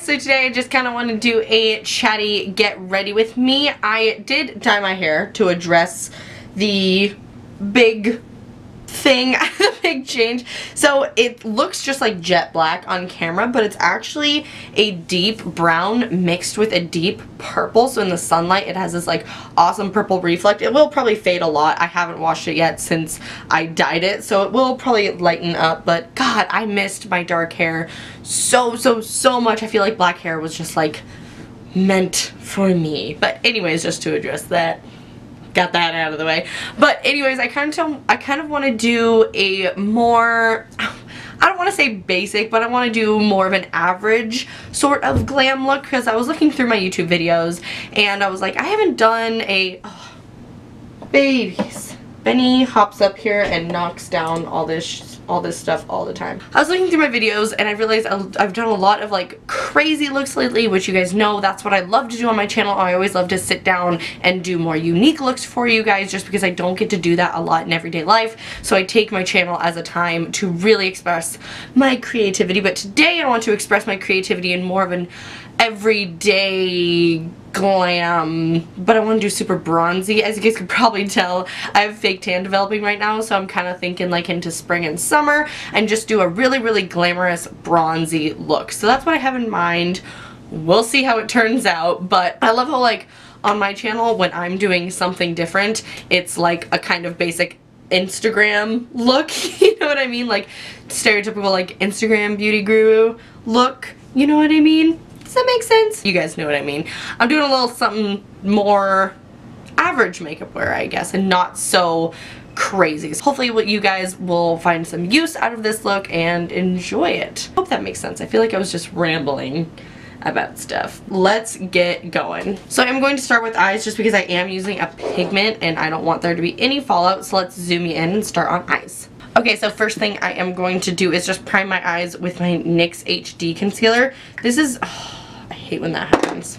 so today I just kind of want to do a chatty get ready with me. I did dye my hair to address the big thing, the big change. So it looks just like jet black on camera, but it's actually a deep brown mixed with a deep purple. So in the sunlight, it has this like awesome purple reflect. It will probably fade a lot. I haven't washed it yet since I dyed it, so it will probably lighten up. But God, I missed my dark hair so, so, so much. I feel like black hair was just like meant for me. But anyways, just to address that got that out of the way. But anyways, I kind of I kind of want to do a more I don't want to say basic, but I want to do more of an average sort of glam look because I was looking through my YouTube videos and I was like, I haven't done a oh, babies. Benny hops up here and knocks down all this all this stuff all the time. I was looking through my videos and I realized I've done a lot of like crazy looks lately, which you guys know that's what I love to do on my channel. I always love to sit down and do more unique looks for you guys just because I don't get to do that a lot in everyday life. So I take my channel as a time to really express my creativity. But today I want to express my creativity in more of an everyday glam, but I want to do super bronzy. As you guys can probably tell, I have fake tan developing right now, so I'm kind of thinking like into spring and summer and just do a really, really glamorous bronzy look. So that's what I have in mind. We'll see how it turns out, but I love how like on my channel when I'm doing something different, it's like a kind of basic Instagram look, you know what I mean? Like stereotypical like Instagram beauty guru look, you know what I mean? Does that make sense? You guys know what I mean. I'm doing a little something more average makeup wear, I guess, and not so crazy. So hopefully what you guys will find some use out of this look and enjoy it. Hope that makes sense. I feel like I was just rambling about stuff. Let's get going. So I'm going to start with eyes just because I am using a pigment and I don't want there to be any fallout. So let's zoom in and start on eyes. Okay, so first thing I am going to do is just prime my eyes with my NYX HD concealer. This is, oh, hate when that happens.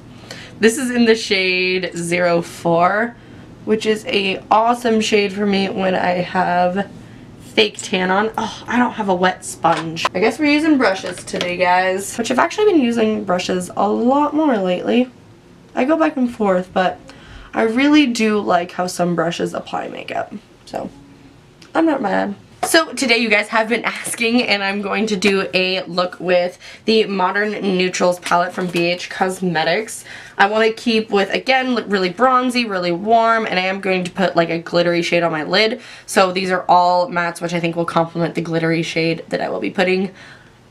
This is in the shade 04, which is a awesome shade for me when I have fake tan on. Oh, I don't have a wet sponge. I guess we're using brushes today, guys, which I've actually been using brushes a lot more lately. I go back and forth, but I really do like how some brushes apply makeup. So, I'm not mad. So today you guys have been asking and I'm going to do a look with the Modern Neutrals palette from BH Cosmetics. I want to keep with, again, really bronzy, really warm, and I am going to put like a glittery shade on my lid. So these are all mattes, which I think will complement the glittery shade that I will be putting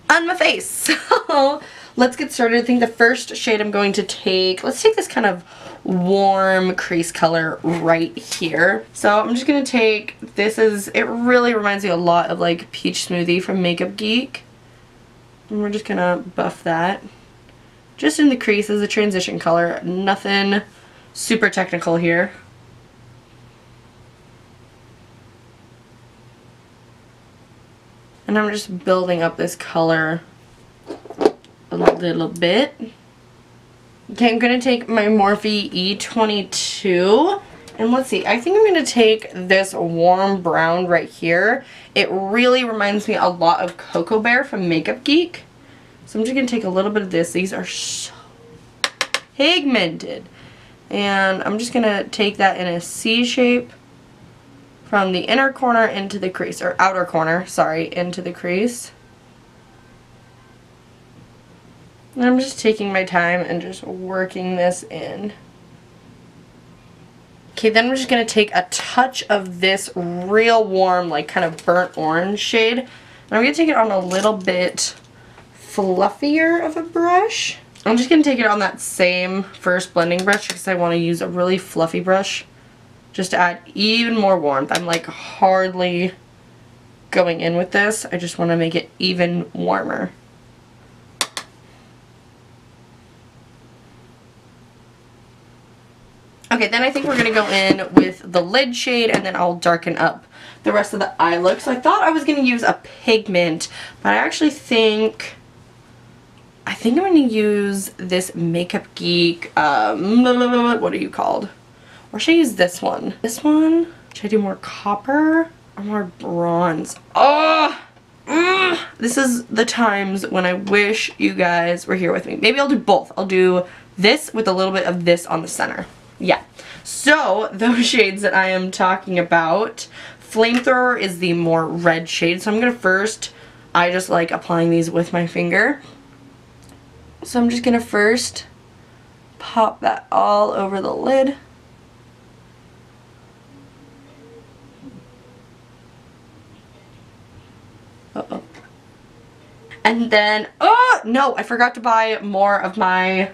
on my face. So let's get started. I think the first shade I'm going to take, let's take this kind of warm crease color right here. So I'm just going to take, this is, it really reminds me a lot of like Peach Smoothie from Makeup Geek. And we're just going to buff that. Just in the crease as a transition color. Nothing super technical here. And I'm just building up this color a little bit. Okay, I'm going to take my Morphe E22. And let's see, I think I'm going to take this warm brown right here. It really reminds me a lot of Cocoa Bear from Makeup Geek. So I'm just going to take a little bit of this. These are so pigmented. And I'm just going to take that in a C shape from the inner corner into the crease, or outer corner, sorry, into the crease. I'm just taking my time and just working this in. Okay, then I'm just going to take a touch of this real warm, like kind of burnt orange shade. And I'm going to take it on a little bit fluffier of a brush. I'm just going to take it on that same first blending brush because I want to use a really fluffy brush just to add even more warmth. I'm like hardly going in with this. I just want to make it even warmer. Okay, then I think we're going to go in with the lid shade and then I'll darken up the rest of the eye look. So I thought I was going to use a pigment, but I actually think... I think I'm going to use this Makeup Geek, um, what are you called? Or should I use this one? This one? Should I do more copper or more bronze? Oh! Mm, this is the times when I wish you guys were here with me. Maybe I'll do both. I'll do this with a little bit of this on the center. Yeah. So, those shades that I am talking about, Flamethrower is the more red shade. So I'm going to first, I just like applying these with my finger. So I'm just going to first pop that all over the lid. Uh-oh. And then, oh, no, I forgot to buy more of my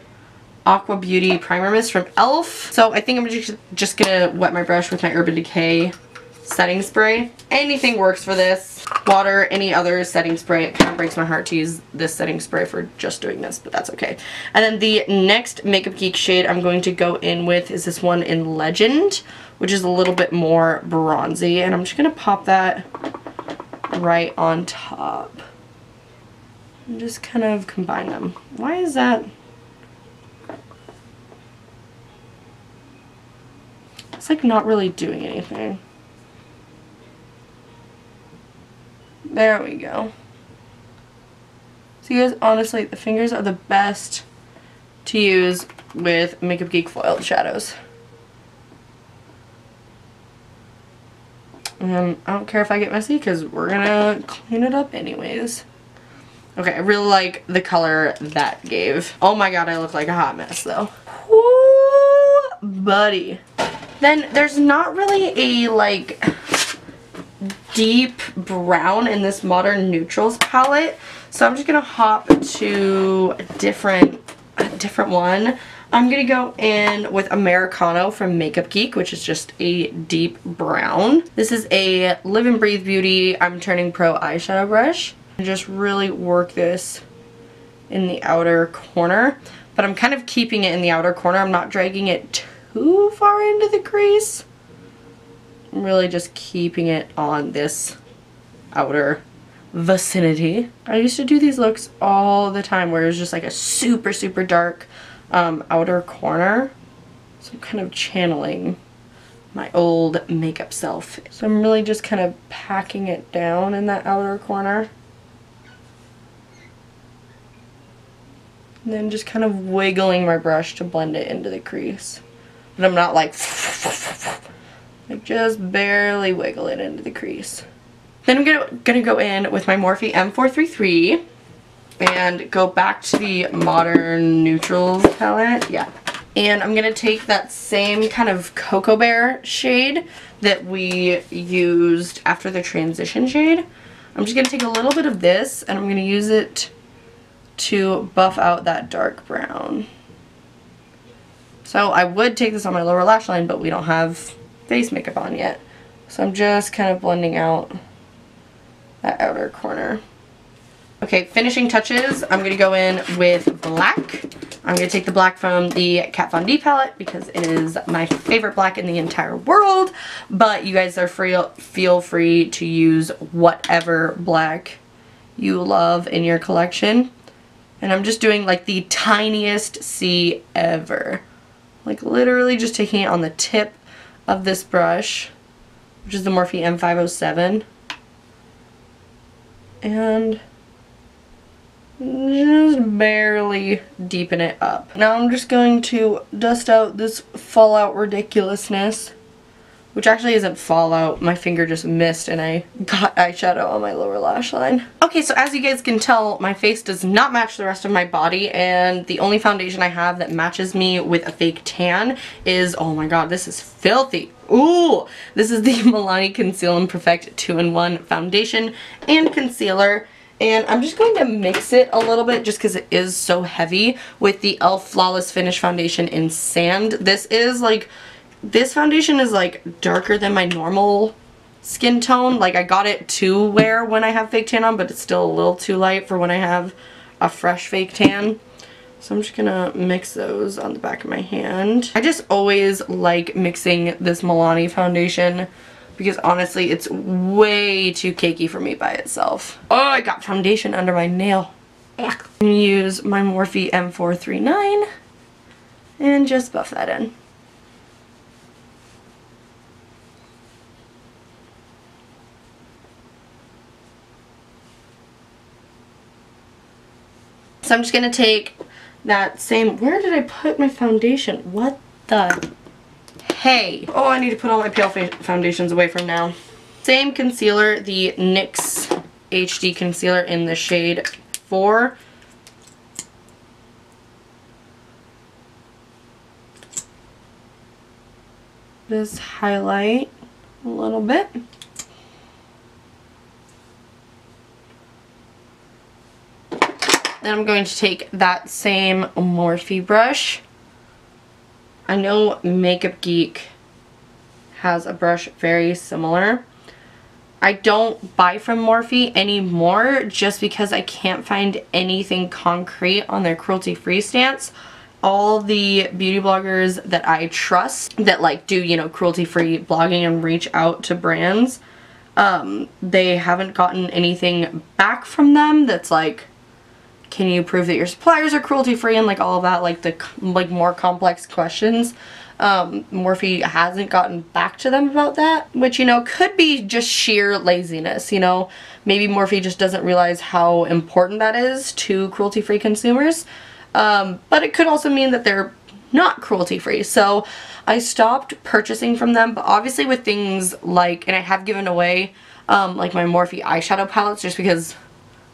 Aqua Beauty Primer Mist from e.l.f. So I think I'm just, just gonna wet my brush with my Urban Decay setting spray. Anything works for this. Water, any other setting spray. It kind of breaks my heart to use this setting spray for just doing this, but that's okay. And then the next Makeup Geek shade I'm going to go in with is this one in Legend, which is a little bit more bronzy. And I'm just going to pop that right on top. And just kind of combine them. Why is that? It's like not really doing anything. There we go. So you guys, honestly, the fingers are the best to use with Makeup Geek foiled shadows. And I don't care if I get messy because we're to clean it up anyways. Okay, I really like the color that gave. Oh my god, I look like a hot mess though. Ooh, buddy. Then there's not really a like deep brown in this Modern Neutrals palette. So I'm just going to hop to a different, a different one. I'm going to go in with Americano from Makeup Geek, which is just a deep brown. This is a Live and Breathe Beauty I'm Turning Pro eyeshadow brush. And Just really work this in the outer corner. But I'm kind of keeping it in the outer corner. I'm not dragging it too far into the crease. I'm really just keeping it on this outer vicinity. I used to do these looks all the time where it was just like a super, super dark um, outer corner. So I'm kind of channeling my old makeup self. So I'm really just kind of packing it down in that outer corner. And then just kind of wiggling my brush to blend it into the crease. But I'm not like like just barely wiggle it into the crease. Then I'm gonna, gonna go in with my Morphe M433 and go back to the Modern Neutrals palette. Yeah. And I'm gonna take that same kind of Cocoa Bear shade that we used after the transition shade. I'm just gonna take a little bit of this and I'm gonna use it to buff out that dark brown. So I would take this on my lower lash line, but we don't have face makeup on yet. So I'm just kind of blending out that outer corner. Okay, finishing touches, I'm going to go in with black. I'm going to take the black from the Kat Von D palette because it is my favorite black in the entire world. But you guys are free, feel free to use whatever black you love in your collection. And I'm just doing like the tiniest C ever. Like literally just taking it on the tip of this brush, which is the Morphe M507. And just barely deepen it up. Now I'm just going to dust out this Fallout ridiculousness which actually isn't fallout. My finger just missed and I got eyeshadow on my lower lash line. Okay, so as you guys can tell, my face does not match the rest of my body and the only foundation I have that matches me with a fake tan is, oh my god, this is filthy. Ooh! This is the Milani Conceal and Perfect 2-in-1 foundation and concealer. And I'm just going to mix it a little bit just because it is so heavy with the e.l.f. Flawless Finish Foundation in Sand. This is like this foundation is like darker than my normal skin tone. Like I got it to wear when I have fake tan on, but it's still a little too light for when I have a fresh fake tan. So I'm just gonna mix those on the back of my hand. I just always like mixing this Milani foundation because honestly it's way too cakey for me by itself. Oh, I got foundation under my nail. I'm gonna use my Morphe M439 and just buff that in. So I'm just going to take that same, where did I put my foundation? What the hey? Oh, I need to put all my pale foundations away from now. Same concealer, the NYX HD concealer in the shade 4. This highlight a little bit. Then I'm going to take that same Morphe brush. I know Makeup Geek has a brush very similar. I don't buy from Morphe anymore just because I can't find anything concrete on their cruelty-free stance. All the beauty bloggers that I trust that like do, you know, cruelty-free blogging and reach out to brands, um, they haven't gotten anything back from them that's like can you prove that your suppliers are cruelty free and like all of that like the like more complex questions? Um, Morphe hasn't gotten back to them about that which you know could be just sheer laziness you know? Maybe Morphe just doesn't realize how important that is to cruelty free consumers. Um, but it could also mean that they're not cruelty free so I stopped purchasing from them but obviously with things like and I have given away um, like my Morphe eyeshadow palettes just because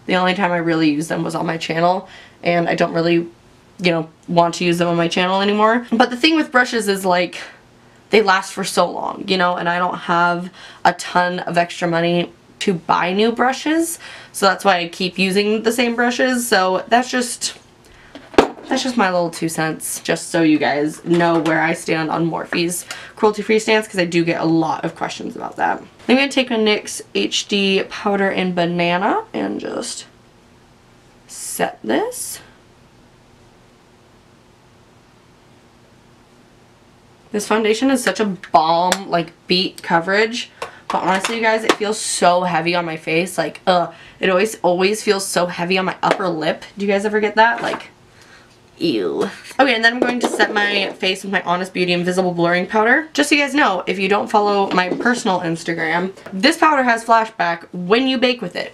the only time I really used them was on my channel and I don't really, you know, want to use them on my channel anymore. But the thing with brushes is like, they last for so long, you know, and I don't have a ton of extra money to buy new brushes. So that's why I keep using the same brushes. So that's just that's just my little two cents, just so you guys know where I stand on Morphe's cruelty-free stance, because I do get a lot of questions about that. I'm going to take my NYX HD Powder in Banana and just set this. This foundation is such a balm, like, beat coverage. But honestly, you guys, it feels so heavy on my face. Like, uh, it always, always feels so heavy on my upper lip. Do you guys ever get that? Like, Ew. Okay, and then I'm going to set my face with my Honest Beauty Invisible Blurring Powder. Just so you guys know, if you don't follow my personal Instagram, this powder has flashback when you bake with it.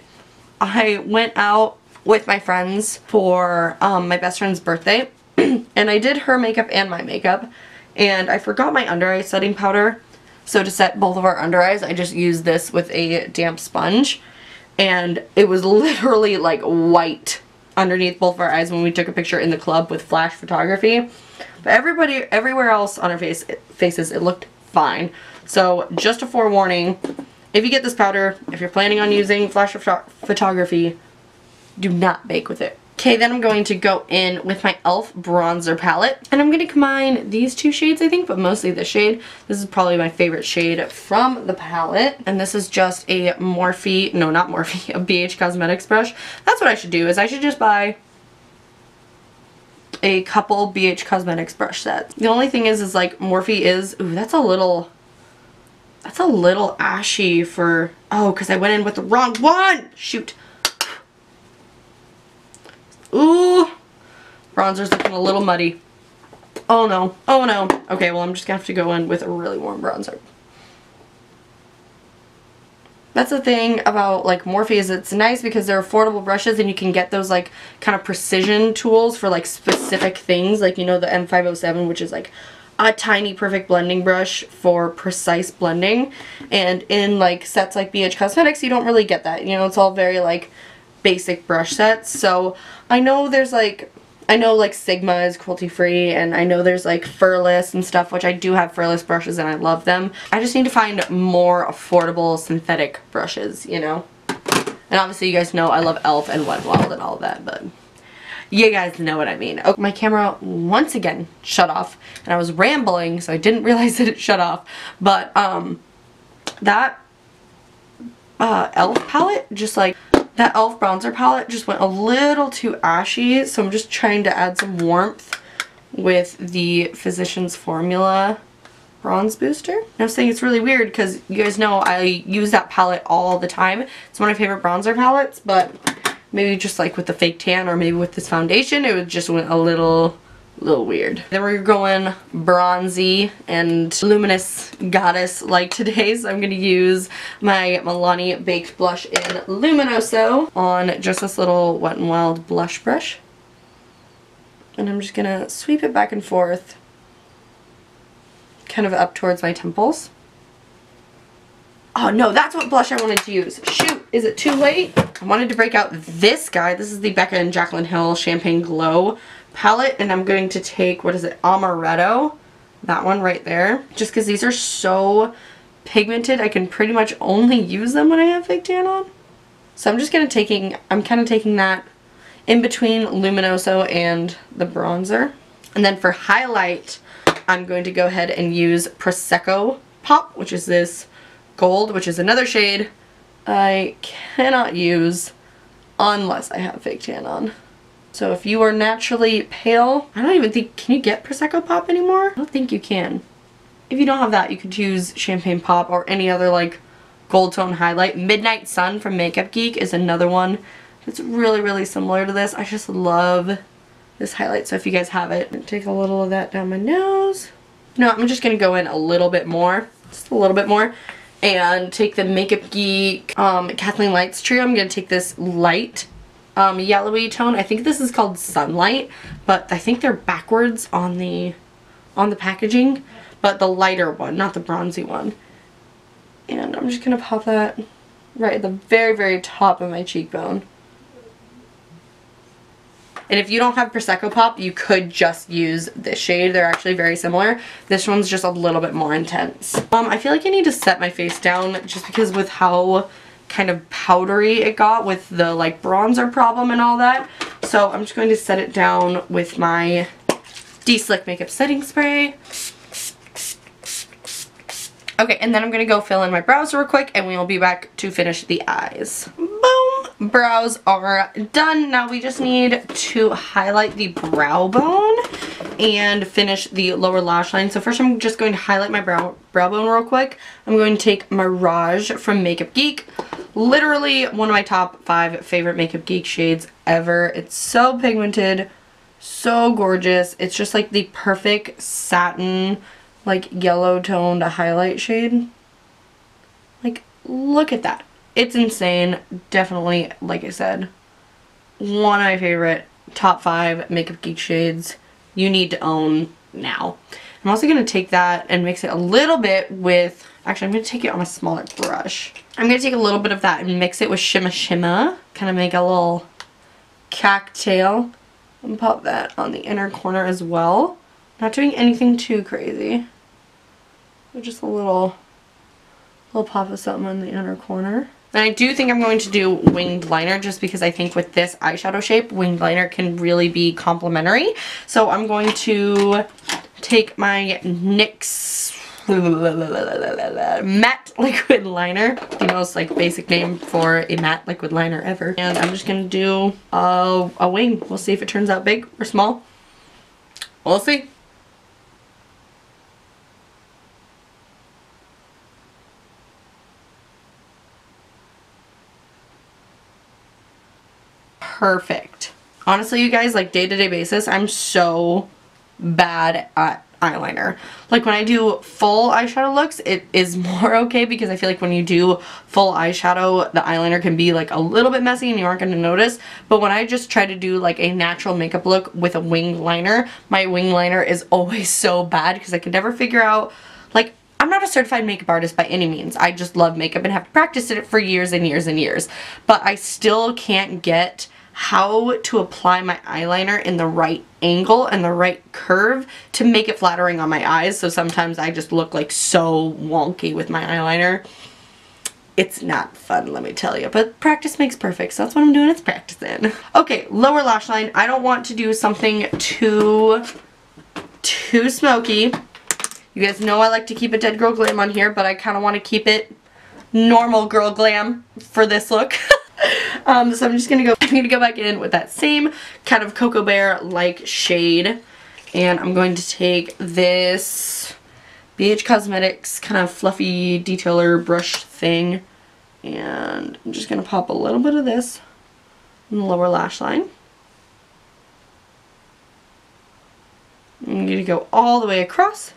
I went out with my friends for um, my best friend's birthday, and I did her makeup and my makeup, and I forgot my under eye setting powder. So to set both of our under eyes, I just used this with a damp sponge, and it was literally like white underneath both of our eyes when we took a picture in the club with flash photography. But everybody, everywhere else on our face, faces, it looked fine. So just a forewarning, if you get this powder, if you're planning on using flash photography, do not bake with it. Okay, then I'm going to go in with my e.l.f. bronzer palette. And I'm going to combine these two shades, I think, but mostly this shade. This is probably my favorite shade from the palette. And this is just a Morphe, no, not Morphe, a BH Cosmetics brush. That's what I should do, is I should just buy a couple BH Cosmetics brush sets. The only thing is, is like Morphe is, ooh, that's a little, that's a little ashy for, oh, because I went in with the wrong one. Shoot. Ooh, bronzer's looking a little muddy. Oh no, oh no. Okay, well I'm just gonna have to go in with a really warm bronzer. That's the thing about like Morphe is it's nice because they're affordable brushes and you can get those like kind of precision tools for like specific things like you know the M507 which is like a tiny perfect blending brush for precise blending and in like sets like BH Cosmetics you don't really get that you know it's all very like basic brush sets. So I know there's like, I know like Sigma is cruelty free and I know there's like furless and stuff, which I do have furless brushes and I love them. I just need to find more affordable synthetic brushes, you know? And obviously you guys know I love e.l.f. and Wet Wild and all that, but you guys know what I mean. Oh, my camera once again shut off and I was rambling so I didn't realize that it shut off. But um, that uh, e.l.f. palette just like that e.l.f. bronzer palette just went a little too ashy, so I'm just trying to add some warmth with the Physicians Formula bronze booster. And I was saying it's really weird because you guys know I use that palette all the time. It's one of my favorite bronzer palettes, but maybe just like with the fake tan or maybe with this foundation, it just went a little a little weird. Then we're going bronzy and luminous goddess like today. So I'm going to use my Milani Baked Blush in Luminoso on just this little Wet n Wild blush brush. And I'm just going to sweep it back and forth kind of up towards my temples. Oh no, that's what blush I wanted to use. Shoot, is it too late? I wanted to break out this guy. This is the Becca and Jaclyn Hill Champagne Glow palette. And I'm going to take, what is it, Amaretto. That one right there. Just because these are so pigmented, I can pretty much only use them when I have fake tan on. So I'm just going to taking, I'm kind of taking that in between Luminoso and the bronzer. And then for highlight, I'm going to go ahead and use Prosecco Pop, which is this gold, which is another shade I cannot use unless I have fake tan on. So if you are naturally pale, I don't even think, can you get Prosecco Pop anymore? I don't think you can. If you don't have that, you could use Champagne Pop or any other like gold tone highlight. Midnight Sun from Makeup Geek is another one that's really, really similar to this. I just love this highlight. So if you guys have it, take a little of that down my nose. No, I'm just going to go in a little bit more. Just a little bit more. And take the Makeup Geek um, Kathleen Lights Trio. I'm going to take this light um, yellowy tone. I think this is called Sunlight. But I think they're backwards on the on the packaging. But the lighter one, not the bronzy one. And I'm just going to pop that right at the very, very top of my cheekbone. And if you don't have Prosecco Pop, you could just use this shade. They're actually very similar. This one's just a little bit more intense. Um, I feel like I need to set my face down just because with how kind of powdery it got with the like bronzer problem and all that. So I'm just going to set it down with my De-Slick Makeup Setting Spray. Okay, and then I'm going to go fill in my brows real quick and we will be back to finish the eyes. Boom! Brows are done. Now we just need to highlight the brow bone and finish the lower lash line. So first I'm just going to highlight my brow, brow bone real quick. I'm going to take Mirage from Makeup Geek. Literally one of my top five favorite Makeup Geek shades ever. It's so pigmented, so gorgeous. It's just like the perfect satin like yellow toned highlight shade. Like, look at that. It's insane. Definitely, like I said, one of my favorite top five Makeup Geek shades you need to own now. I'm also going to take that and mix it a little bit with, actually I'm going to take it on a smaller brush. I'm going to take a little bit of that and mix it with Shimma Shimma. Kind of make a little cocktail and pop that on the inner corner as well. Not doing anything too crazy. Just a little, little pop of something in the inner corner. And I do think I'm going to do winged liner just because I think with this eyeshadow shape, winged liner can really be complementary. So I'm going to take my NYX matte liquid liner. The most like basic name for a matte liquid liner ever. And I'm just gonna do a, a wing. We'll see if it turns out big or small. We'll see. Perfect. Honestly, you guys, like day-to-day -day basis, I'm so bad at eyeliner. Like when I do full eyeshadow looks, it is more okay because I feel like when you do full eyeshadow, the eyeliner can be like a little bit messy and you aren't going to notice. But when I just try to do like a natural makeup look with a wing liner, my wing liner is always so bad because I can never figure out like I'm not a certified makeup artist by any means. I just love makeup and have practiced it for years and years and years. But I still can't get how to apply my eyeliner in the right angle and the right curve to make it flattering on my eyes. So sometimes I just look like so wonky with my eyeliner. It's not fun, let me tell you. But practice makes perfect, so that's what I'm doing, it's practicing. Okay, lower lash line. I don't want to do something too, too smoky. You guys know I like to keep a dead girl glam on here, but I kind of want to keep it normal girl glam for this look. um, so I'm just to go, I'm to go back in with that same kind of Cocoa Bear like shade. And I'm going to take this BH Cosmetics kind of fluffy detailer brush thing. And I'm just to pop a little bit of this in the lower lash line. I'm to go all the way across.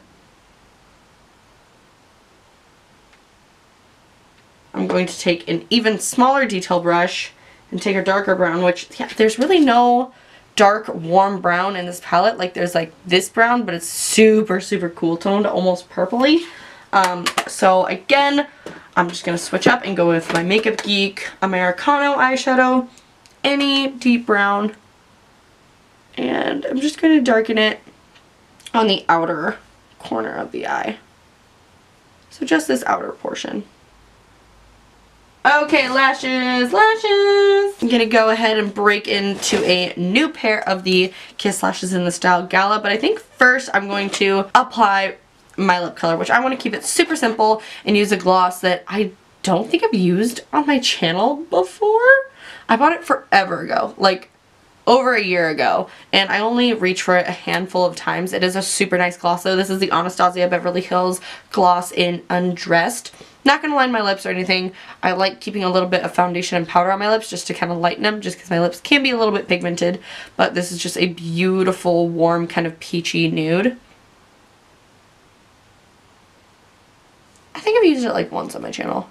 I'm going to take an even smaller detail brush and take a darker brown, which, yeah, there's really no dark warm brown in this palette. Like there's like this brown, but it's super, super cool toned, almost purpley. Um, so again, I'm just going to switch up and go with my Makeup Geek Americano eyeshadow. Any deep brown. And I'm just going to darken it on the outer corner of the eye. So just this outer portion. Okay, lashes, lashes. I'm gonna go ahead and break into a new pair of the Kiss Lashes in the style Gala, but I think first I'm going to apply my lip color, which I want to keep it super simple and use a gloss that I don't think I've used on my channel before. I bought it forever ago, like over a year ago and I only reach for it a handful of times. It is a super nice gloss though. This is the Anastasia Beverly Hills gloss in Undressed. Not going to line my lips or anything. I like keeping a little bit of foundation and powder on my lips just to kind of lighten them just because my lips can be a little bit pigmented. But this is just a beautiful, warm, kind of peachy nude. I think I've used it like once on my channel.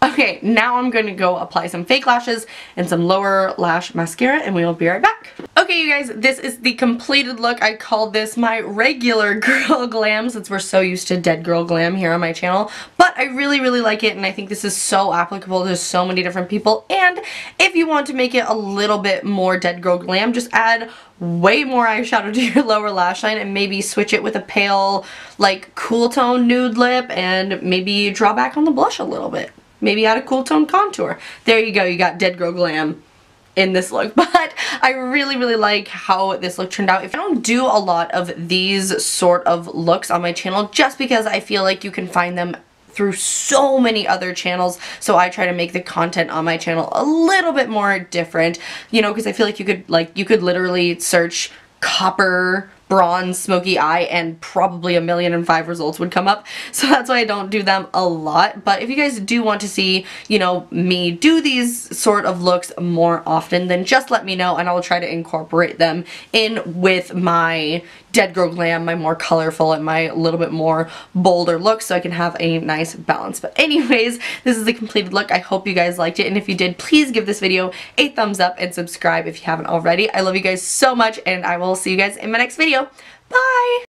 Okay, now I'm going to go apply some fake lashes and some lower lash mascara and we will be right back. Okay, you guys, this is the completed look. I called this my regular girl glam since we're so used to dead girl glam here on my channel. But I really, really like it and I think this is so applicable to so many different people. And if you want to make it a little bit more dead girl glam, just add way more eyeshadow to your lower lash line and maybe switch it with a pale, like, cool tone nude lip and maybe draw back on the blush a little bit. Maybe add a cool tone contour. There you go, you got Dead Girl Glam in this look but I really really like how this look turned out. If I don't do a lot of these sort of looks on my channel just because I feel like you can find them through so many other channels so I try to make the content on my channel a little bit more different you know because I feel like you could like you could literally search copper bronze smoky eye and probably a million and five results would come up. So that's why I don't do them a lot. But if you guys do want to see you know me do these sort of looks more often then just let me know and I'll try to incorporate them in with my Dead Girl Glam, my more colorful and my little bit more bolder look so I can have a nice balance. But anyways, this is the completed look. I hope you guys liked it and if you did, please give this video a thumbs up and subscribe if you haven't already. I love you guys so much and I will see you guys in my next video. Bye!